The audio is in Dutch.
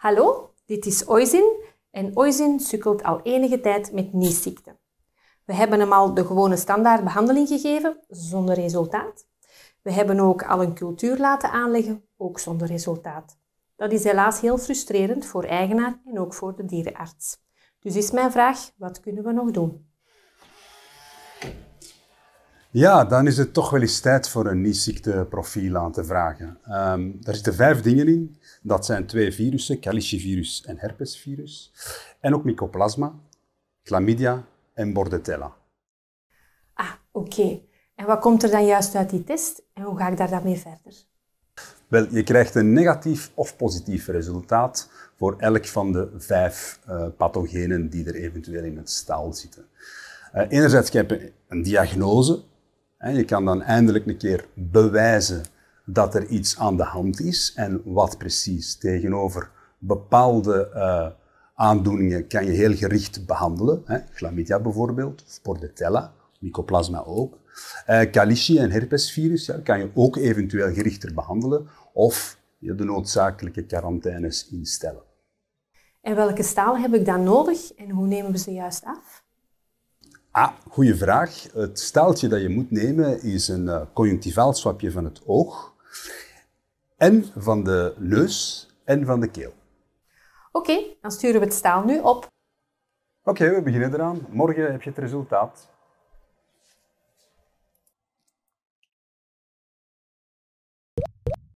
Hallo, dit is Oisin en Oisin sukkelt al enige tijd met niesziekte. We hebben hem al de gewone standaard behandeling gegeven, zonder resultaat. We hebben ook al een cultuur laten aanleggen, ook zonder resultaat. Dat is helaas heel frustrerend voor eigenaar en ook voor de dierenarts. Dus is mijn vraag, wat kunnen we nog doen? Ja, dan is het toch wel eens tijd voor een niesziekteprofiel aan te vragen. Um, daar zitten vijf dingen in. Dat zijn twee virussen, calicivirus en herpesvirus. En ook mycoplasma, chlamydia en bordetella. Ah, oké. En wat komt er dan juist uit die test en hoe ga ik daar dan mee verder? Wel, je krijgt een negatief of positief resultaat voor elk van de vijf uh, pathogenen die er eventueel in het staal zitten. Uh, enerzijds heb je een diagnose. Hè, je kan dan eindelijk een keer bewijzen dat er iets aan de hand is en wat precies. Tegenover bepaalde uh, aandoeningen kan je heel gericht behandelen. Hè, chlamydia bijvoorbeeld, of bordetella, mycoplasma ook. Uh, en herpesvirus ja, kan je ook eventueel gerichter behandelen of je de noodzakelijke quarantaines instellen. En welke stalen heb ik dan nodig en hoe nemen we ze juist af? Ah, goede vraag. Het staaltje dat je moet nemen is een uh, conjunctivaal swapje van het oog en van de neus en van de keel. Oké, dan sturen we het staal nu op. Oké, we beginnen eraan. Morgen heb je het resultaat.